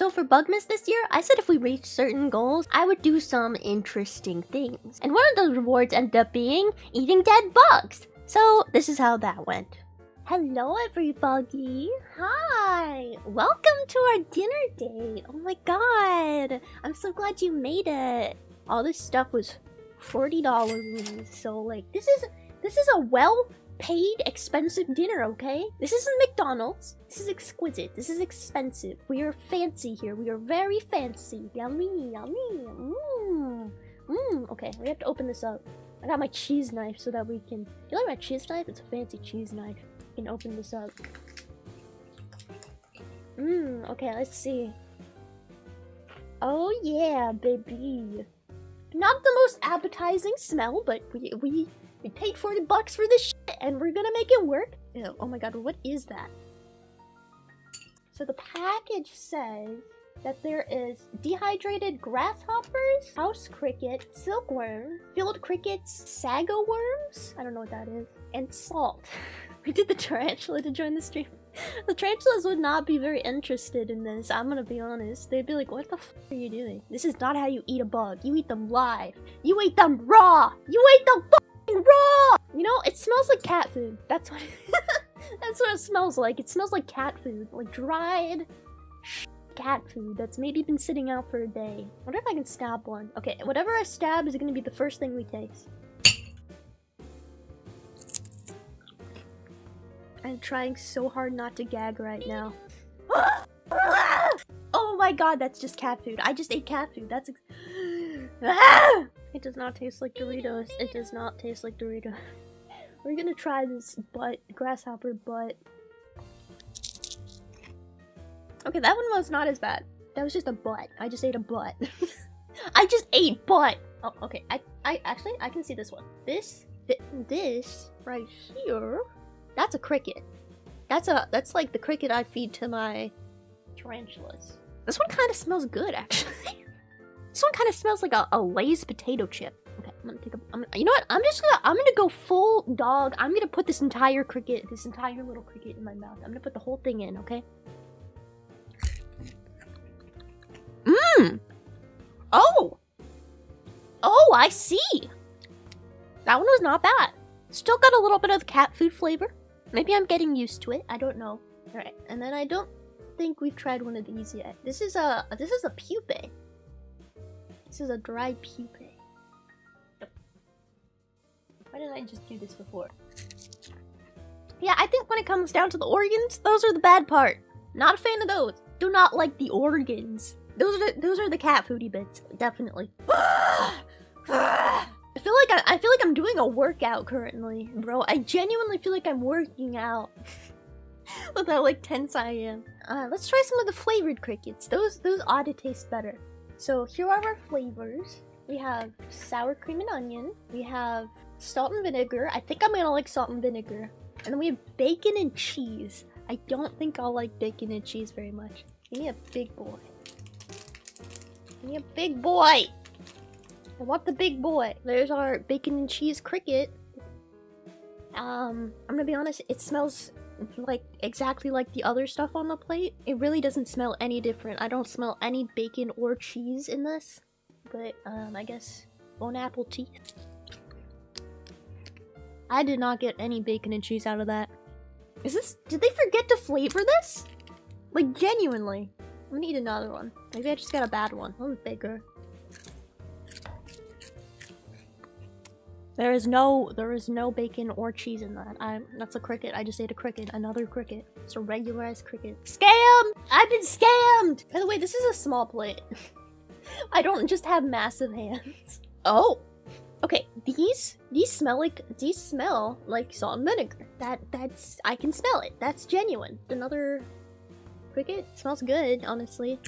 So for Bugmas this year, I said if we reached certain goals, I would do some interesting things. And one of those rewards ended up being eating dead bugs. So this is how that went. Hello everybody! Hi! Welcome to our dinner date! Oh my god! I'm so glad you made it! All this stuff was $40, so like, this is, this is a well paid expensive dinner, okay? This isn't McDonald's. This is exquisite. This is expensive. We are fancy here. We are very fancy. Yummy, yummy. Mmm. Mmm. Okay, we have to open this up. I got my cheese knife so that we can... You like my cheese knife? It's a fancy cheese knife. We can open this up. Mmm. Okay, let's see. Oh yeah, baby. Not the most appetizing smell, but we, we we paid 40 bucks for this shit and we're gonna make it work. Ew, oh my god, what is that? So the package says that there is dehydrated grasshoppers, house cricket, silkworm, field crickets, sago worms, I don't know what that is, and salt. we did the tarantula to join the stream. the tarantulas would not be very interested in this, I'm gonna be honest. They'd be like, what the f are you doing? This is not how you eat a bug. You eat them live. You eat them raw. You eat them raw! You know, it smells like cat food. That's what That's what it smells like. It smells like cat food. Like dried cat food that's maybe been sitting out for a day. I wonder if I can stab one. Okay, whatever I stab is gonna be the first thing we taste. I'm trying so hard not to gag right now. oh my god, that's just cat food. I just ate cat food. That's ah! It does not taste like Doritos. It does not taste like Doritos. We're gonna try this butt, grasshopper butt. Okay, that one was not as bad. That was just a butt. I just ate a butt. I just ate butt! Oh, okay. I, I actually, I can see this one. This, th this, right here, that's a cricket. That's a, that's like the cricket I feed to my tarantulas. This one kind of smells good, actually. This one kind of smells like a, a Lay's potato chip. Okay, I'm gonna take a. I'm, you know what? I'm just gonna. I'm gonna go full dog. I'm gonna put this entire cricket, this entire little cricket in my mouth. I'm gonna put the whole thing in. Okay. Mmm. Oh. Oh, I see. That one was not bad. Still got a little bit of cat food flavor. Maybe I'm getting used to it. I don't know. All right, and then I don't think we've tried one of these yet. This is a this is a pupae. This is a dry pupae. Why didn't I just do this before? Yeah, I think when it comes down to the organs, those are the bad part. Not a fan of those. Do not like the organs. Those are the, those are the cat foodie bits, definitely. I feel like I, I feel like I'm doing a workout currently, bro. I genuinely feel like I'm working out. With how like tense I am. Uh, let's try some of the flavored crickets. Those those ought to taste better. So here are our flavors. We have sour cream and onion. We have salt and vinegar. I think I'm gonna like salt and vinegar. And then we have bacon and cheese. I don't think I'll like bacon and cheese very much. Give me a big boy. Give me a big boy! I want the big boy. There's our bacon and cheese cricket. Um, I'm gonna be honest, it smells like exactly like the other stuff on the plate. It really doesn't smell any different. I don't smell any bacon or cheese in this. But um, I guess bone apple teeth. I did not get any bacon and cheese out of that. Is this- did they forget to flavor this? Like genuinely. We need another one. Maybe I just got a bad one. One bigger. There is no, there is no bacon or cheese in that. I'm, that's a cricket. I just ate a cricket. Another cricket. It's a regularized cricket. Scam! I've been scammed! By the way, this is a small plate. I don't just have massive hands. Oh! Okay, these, these smell like, these smell like salt and vinegar. That, that's, I can smell it. That's genuine. Another cricket? Smells good, honestly.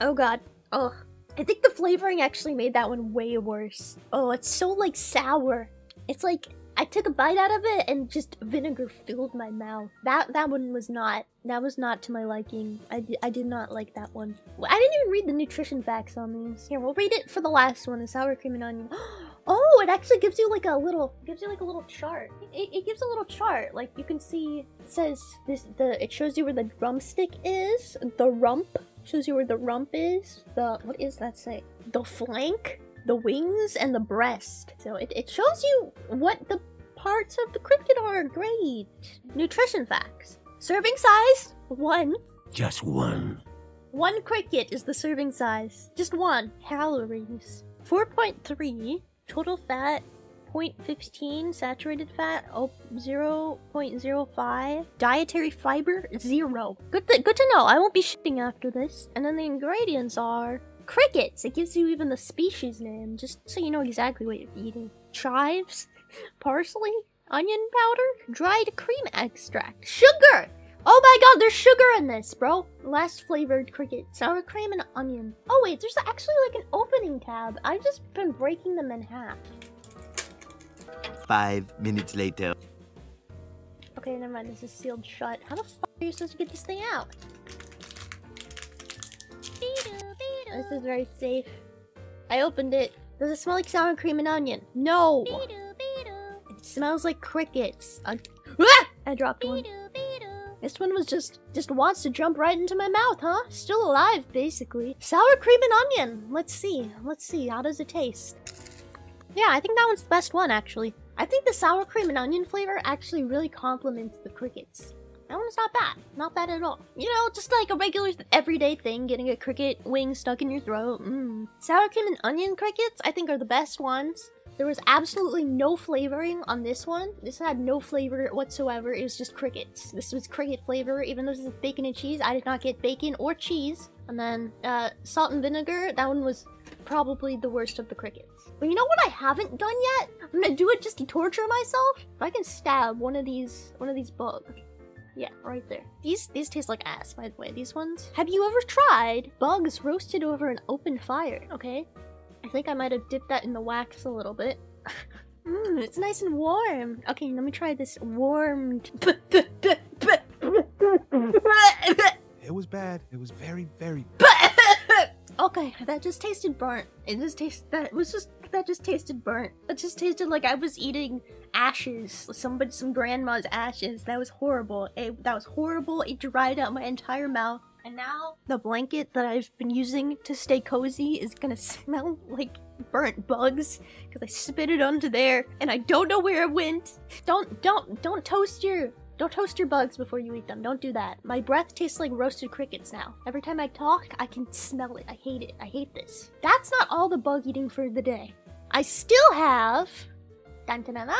Oh god. Oh. I think the flavoring actually made that one way worse. Oh, it's so like sour. It's like I took a bite out of it and just vinegar filled my mouth. That that one was not that was not to my liking. I, I did not like that one. I didn't even read the nutrition facts on these. Here, we'll read it for the last one, the sour cream and onion. Oh, it actually gives you like a little, gives you like a little chart. It, it gives a little chart. Like you can see, it says this, the, it shows you where the drumstick is, the rump, shows you where the rump is, the, what is that say? The flank, the wings, and the breast. So it, it shows you what the parts of the cricket are. Great. Nutrition facts. Serving size, one. Just one. One cricket is the serving size. Just one. Calories. 4.3. Total fat. 0.15 saturated fat oh, 0.05 dietary fiber zero good th good to know i won't be shitting after this and then the ingredients are crickets it gives you even the species name just so you know exactly what you're eating chives parsley onion powder dried cream extract sugar Oh my god, there's sugar in this, bro. Last flavored cricket, sour cream and onion. Oh wait, there's actually like an opening tab. I've just been breaking them in half. Five minutes later. Okay, never mind, this is sealed shut. How the fuck are you supposed to get this thing out? This is very safe. I opened it. Does it smell like sour cream and onion? No! It smells like crickets. I, ah! I dropped one. This one was just, just wants to jump right into my mouth, huh? Still alive, basically. Sour cream and onion. Let's see. Let's see. How does it taste? Yeah, I think that one's the best one, actually. I think the sour cream and onion flavor actually really complements the crickets. That one's not bad. Not bad at all. You know, just like a regular everyday thing, getting a cricket wing stuck in your throat. Mmm. Sour cream and onion crickets, I think, are the best ones. There was absolutely no flavoring on this one. This had no flavor whatsoever. It was just crickets. This was cricket flavor, even though this is bacon and cheese. I did not get bacon or cheese. And then uh, salt and vinegar, that one was probably the worst of the crickets. But you know what I haven't done yet? I'm gonna do it just to torture myself. If I can stab one of these, one of these bugs. Yeah, right there. These these taste like ass, by the way. These ones. Have you ever tried bugs roasted over an open fire? Okay, I think I might have dipped that in the wax a little bit. Mmm, it's nice and warm. Okay, let me try this warmed. It was bad. It was very, very okay, that just tasted burnt. It just tasted that was just that just tasted burnt. It just tasted like I was eating ashes, somebody some grandma's ashes. That was horrible. It, that was horrible. It dried out my entire mouth. And now the blanket that I've been using to stay cozy is gonna smell like burnt bugs because I spit it onto there and I don't know where it went. Don't don't don't toast your don't toast your bugs before you eat them. Don't do that. My breath tastes like roasted crickets now. Every time I talk, I can smell it. I hate it. I hate this. That's not all the bug eating for the day. I still have dun, dun, dun, dun,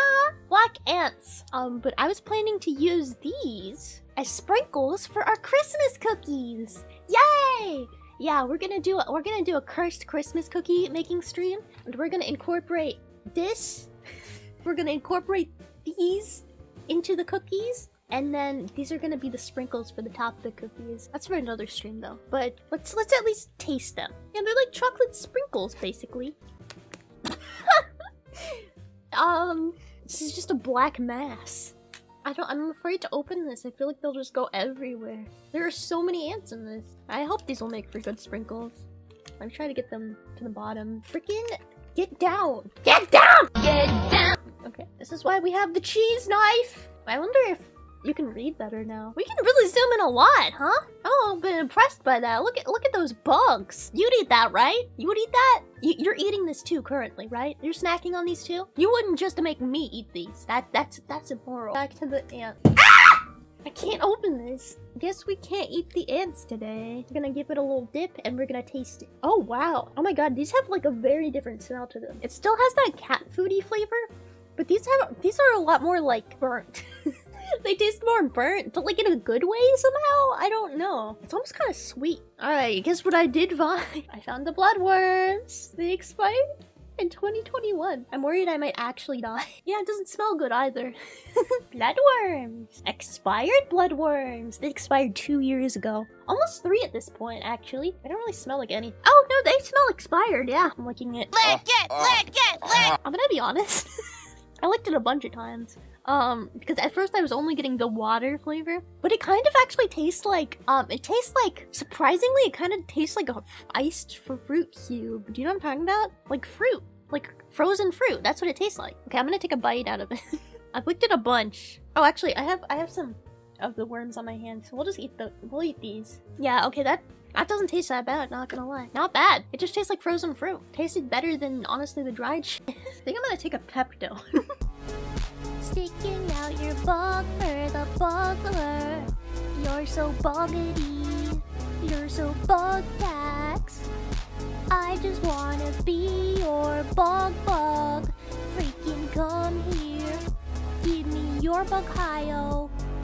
black ants. Um, but I was planning to use these as sprinkles for our Christmas cookies. Yay! Yeah, we're gonna do a, we're gonna do a cursed Christmas cookie making stream, and we're gonna incorporate this. we're gonna incorporate these into the cookies, and then these are gonna be the sprinkles for the top of the cookies. That's for another stream though. But let's let's at least taste them. Yeah, they're like chocolate sprinkles, basically. um, this is just a black mass. I don't- I'm afraid to open this. I feel like they'll just go everywhere. There are so many ants in this. I hope these will make for good sprinkles. I'm trying to get them to the bottom. Freaking get down! Get down! Get down! Okay, this is why we have the cheese knife. I wonder if you can read better now. We can really zoom in a lot, huh? Oh, little bit impressed by that. Look at look at those bugs. You'd eat that, right? You would eat that? You, you're eating this too currently, right? You're snacking on these too? You wouldn't just make me eat these. That that's that's immoral. Back to the ant. Ah! I can't open this. Guess we can't eat the ants today. We're gonna give it a little dip and we're gonna taste it. Oh wow. Oh my god, these have like a very different smell to them. It still has that cat foody flavor, but these have these are a lot more like burnt. they taste more burnt, but like in a good way somehow? I don't know. It's almost kind of sweet. Alright, guess what I did find? I found the bloodworms. They expired in 2021. I'm worried I might actually die. yeah, it doesn't smell good either. bloodworms. Expired bloodworms. They expired two years ago. Almost three at this point, actually. They don't really smell like any. Oh, no, they smell expired. Yeah, I'm licking it. Lick it, lick it, lick I'm gonna be honest. I licked it a bunch of times. Um, because at first I was only getting the water flavor, but it kind of actually tastes like, um, it tastes like, surprisingly, it kind of tastes like a iced fruit cube. Do you know what I'm talking about? Like fruit. Like frozen fruit. That's what it tastes like. Okay, I'm gonna take a bite out of it. I've licked it a bunch. Oh, actually, I have I have some of the worms on my hands. So we'll just eat the we'll eat these. Yeah, okay, that that doesn't taste that bad, not gonna lie. Not bad. It just tastes like frozen fruit. Tasted better than honestly the dried shit. I think I'm gonna take a Pepto. Sticking out your bug for the bugler. You're so buggity. You're so bug tax. I just wanna be your bug bug. Freaking come here. Give me your bug.